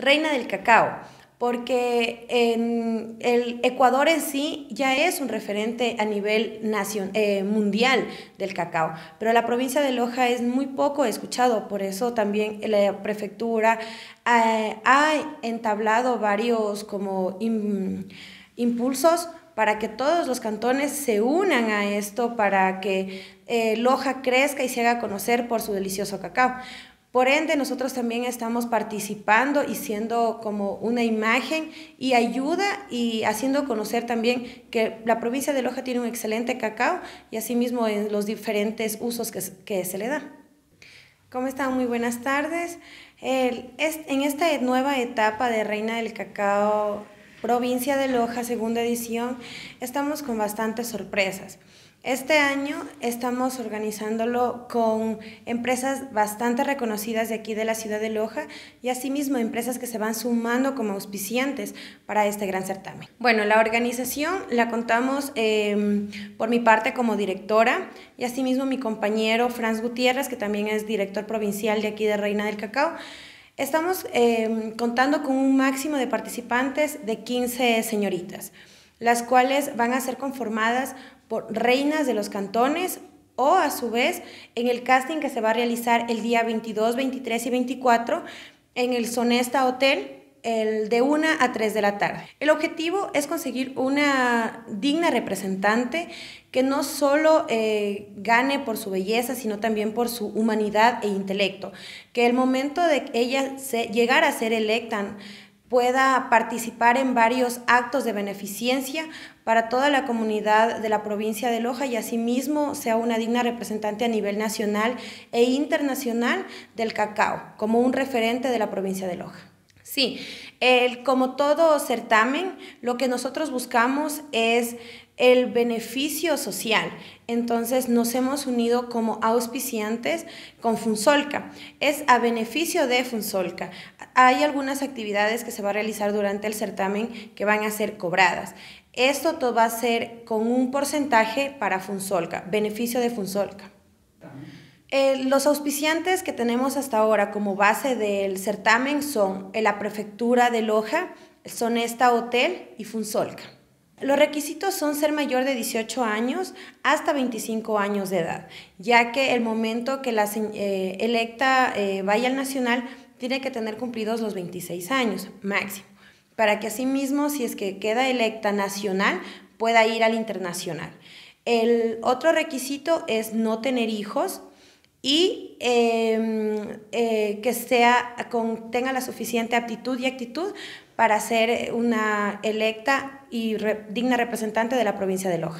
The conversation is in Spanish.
reina del cacao porque en el Ecuador en sí ya es un referente a nivel eh, mundial del cacao, pero la provincia de Loja es muy poco escuchado, por eso también la prefectura eh, ha entablado varios como impulsos para que todos los cantones se unan a esto, para que eh, Loja crezca y se haga conocer por su delicioso cacao. Por ende, nosotros también estamos participando y siendo como una imagen y ayuda y haciendo conocer también que la provincia de Loja tiene un excelente cacao y asimismo en los diferentes usos que, se le da. ¿Cómo están? Muy buenas tardes. en esta nueva etapa de Reina del Cacao, provincia de Loja, segunda edición, estamos con bastantes sorpresas. Este año estamos organizándolo con empresas bastante reconocidas de aquí de la ciudad de Loja y asimismo empresas que se van sumando como auspiciantes para este gran certamen. Bueno, la organización la contamos em, por mi parte como directora y asimismo mi compañero Franz Gutiérrez, que también es director provincial de aquí de Reina del Cacao. Estamos em, contando con un máximo de participantes de 15 señoritas, las cuales van a ser conformadas por reinas de los cantones o a su vez en el casting que se va a realizar el día 22, 23 y 24 en el Sonesta Hotel el de 1 a 3 de la tarde. El objetivo es conseguir una digna representante que no solo eh, gane por su belleza, sino también por su humanidad e intelecto. Que el momento de ella se, llegar a ser electa pueda participar en varios actos de beneficencia para toda la comunidad de la provincia de Loja y asimismo sea una digna representante a nivel nacional e internacional del cacao, como un referente de la provincia de Loja. Sí, el, como todo certamen, lo que nosotros buscamos es el beneficio social. Entonces nos hemos unido como auspiciantes con Funsolca. Es a beneficio de Funsolca. Hay algunas actividades que se va a realizar durante el certamen que van a ser cobradas. Esto todo va a ser con un porcentaje para Funsolca, beneficio de Funsolca. Eh, los auspiciantes que tenemos hasta ahora como base del certamen son la Prefectura de Loja, Sonesta Hotel y Funsolca. Los requisitos son ser mayor de 18 años hasta 25 años de edad, ya que el momento que la eh, electa eh, vaya al nacional tiene que tener cumplidos los 26 años máximo, para que asimismo, si es que queda electa nacional, pueda ir al internacional. El otro requisito es no tener hijos y em, eh, que sea, con, tenga la suficiente aptitud y actitud para ser una electa y digna representante de la provincia de Loja.